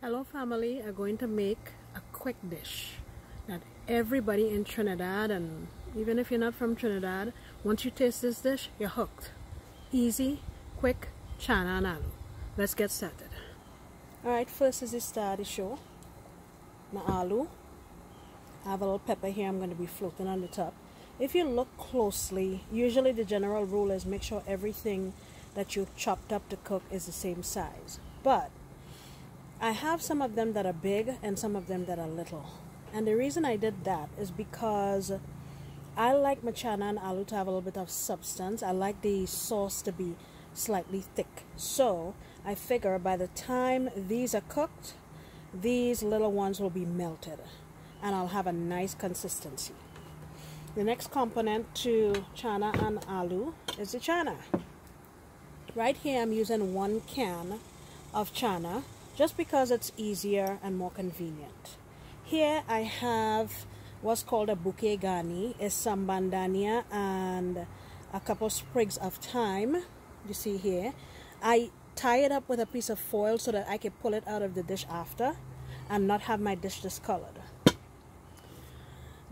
Hello family, are going to make a quick dish that everybody in Trinidad and even if you're not from Trinidad, once you taste this dish, you're hooked. Easy, quick, chana and aloo. Let's get started. Alright, first is the star of the show. My aloo. I have a little pepper here I'm going to be floating on the top. If you look closely, usually the general rule is make sure everything that you've chopped up to cook is the same size. But I have some of them that are big and some of them that are little. And the reason I did that is because I like machana and aloo to have a little bit of substance. I like the sauce to be slightly thick. So I figure by the time these are cooked, these little ones will be melted and I'll have a nice consistency. The next component to chana and aloo is the chana. Right here I'm using one can of chana just because it's easier and more convenient. Here I have what's called a bouquet garni, is some bandhania and a couple sprigs of thyme. You see here. I tie it up with a piece of foil so that I can pull it out of the dish after and not have my dish discolored.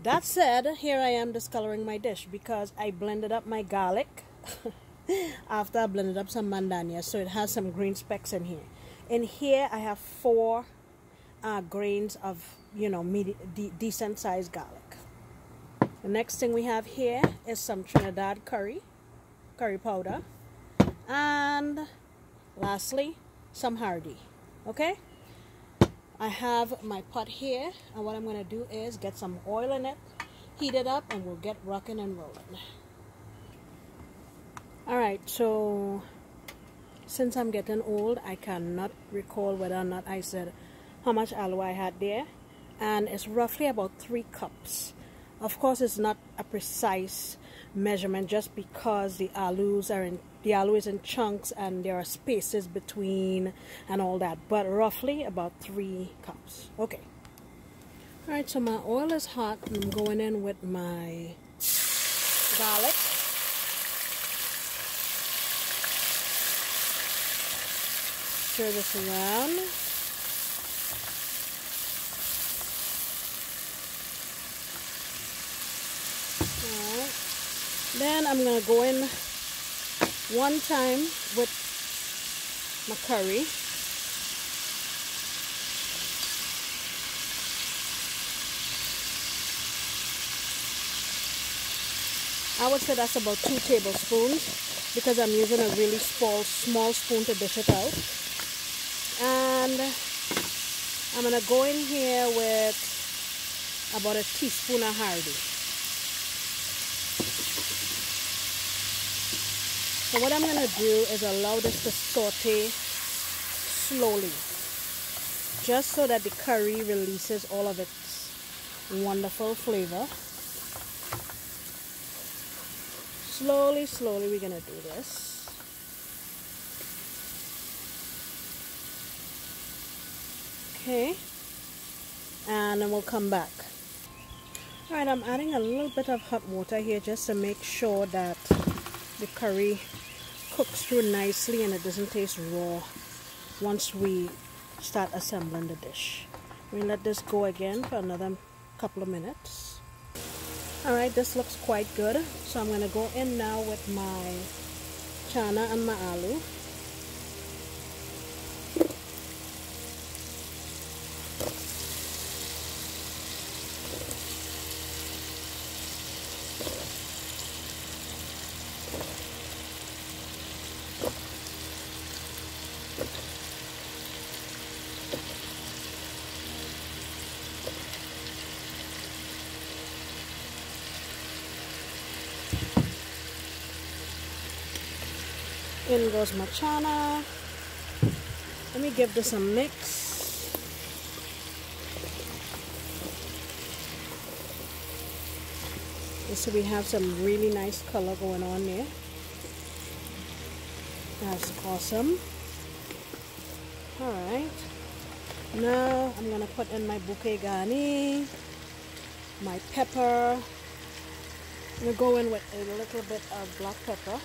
That said, here I am discoloring my dish because I blended up my garlic after I blended up some bandhania so it has some green specks in here. In here, I have four uh, grains of, you know, de decent sized garlic. The next thing we have here is some Trinidad curry, curry powder. And lastly, some hardi. Okay? I have my pot here, and what I'm to do is get some oil in it, heat it up, and we'll get rocking and rolling. Alright, so since I'm getting old, I cannot recall whether or not I said how much aloo I had there. And it's roughly about three cups. Of course, it's not a precise measurement just because the aloos are in the aloo is in chunks and there are spaces between and all that. But roughly about three cups. Okay. Alright, so my oil is hot. I'm going in with my garlic. Stir this around. Then I'm going to go in one time with my curry. I would say that's about two tablespoons because I'm using a really small, small spoon to dish it out and I'm gonna go in here with about a teaspoon of hardi. So what I'm gonna do is allow this to saute slowly just so that the curry releases all of its wonderful flavor. Slowly slowly we're gonna do this okay? And then we'll come back. Alright I'm adding a little bit of hot water here just to make sure that the curry cooks through nicely and it doesn't taste raw once we start assembling the dish. We let this go again for another couple of minutes. Alright this looks quite good. So I'm gonna go in now with my chana and my aloo In goes my chana. Let me give this a mix. So we have some really nice color going on there. That's awesome. Alright. Now I'm going to put in my bouquet garni, my pepper. I'm going to go in with a little bit of black pepper.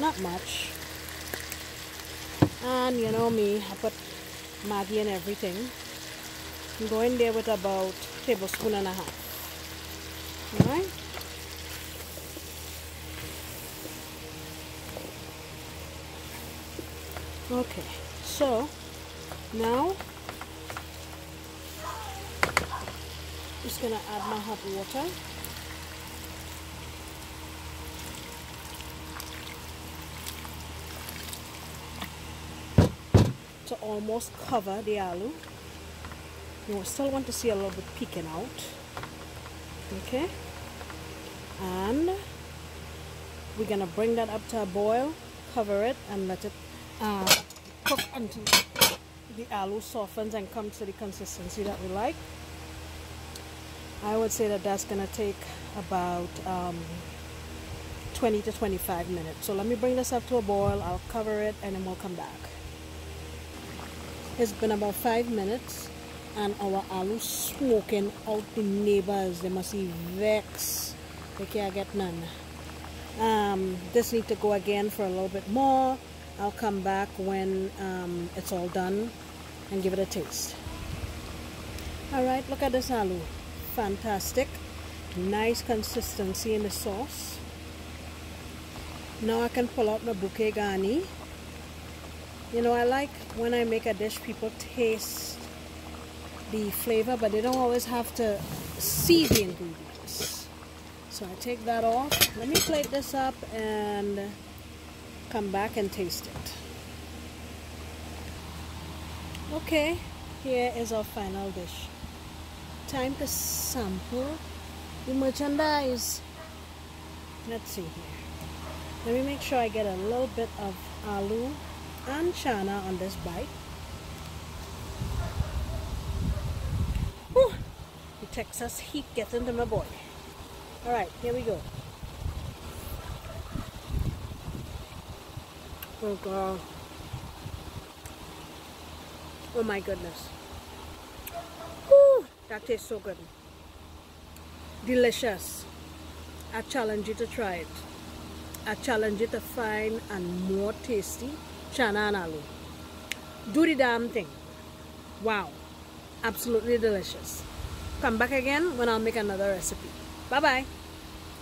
Not much. And you know me, I put Maggi and everything. I'm going there with about tablespoon and a half. Alright? Okay, so now just gonna add my hot water. To almost cover the aloo. You still want to see a little bit peeking out. Okay. And we're gonna bring that up to a boil, cover it, and let it uh, cook until the aloo softens and comes to the consistency that we like. I would say that that's gonna take about um, 20 to 25 minutes. So let me bring this up to a boil, I'll cover it, and then we'll come back. It's been about five minutes and our aloo smoking out the neighbors. They must be vexed. They can't get none. Um, this need to go again for a little bit more. I'll come back when um, it's all done and give it a taste. Alright, look at this aloo. Fantastic. Nice consistency in the sauce. Now I can pull out my bouquet garni you know, I like when I make a dish, people taste the flavor, but they don't always have to see the ingredients. So I take that off. Let me plate this up and come back and taste it. Okay, here is our final dish. Time to sample the merchandise. Let's see here. Let me make sure I get a little bit of aloo and chana on this bike. Whew. The Texas heat gets into my boy. Alright, here we go. Oh god. Oh my goodness. Whew, that tastes so good. Delicious. I challenge you to try it. I challenge you to find and more tasty chana and. Do the damn thing. Wow. Absolutely delicious. Come back again when I'll make another recipe. Bye-bye.